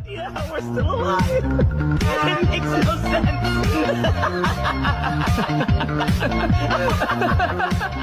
idea how we're still alive. It makes no sense.